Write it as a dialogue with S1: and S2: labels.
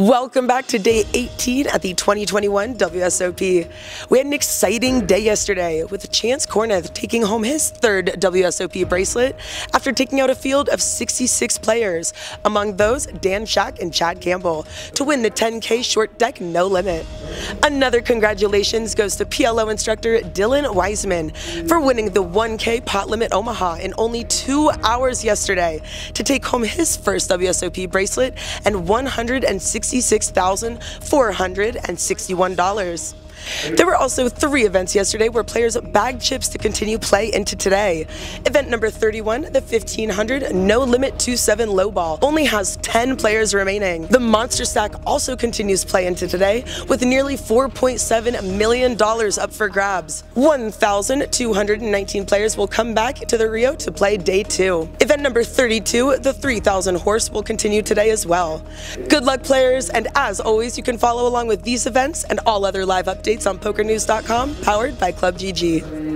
S1: Welcome back to day 18 at the 2021 WSOP. We had an exciting day yesterday with Chance Kornuth taking home his third WSOP bracelet after taking out a field of 66 players, among those Dan Shak and Chad Campbell, to win the 10K short deck no limit. Another congratulations goes to PLO instructor Dylan Weisman for winning the 1K pot limit Omaha in only two hours yesterday to take home his first WSOP bracelet and 160 $66,461. There were also three events yesterday where players bagged chips to continue play into today. Event number 31, the 1500 No Limit 2-7 Low Ball, only has 10 players remaining. The Monster Stack also continues play into today with nearly $4.7 million up for grabs. 1,219 players will come back to the Rio to play day two. Event number 32, the 3000 Horse, will continue today as well. Good luck players, and as always, you can follow along with these events and all other live updates on pokernews.com, powered by Club GG.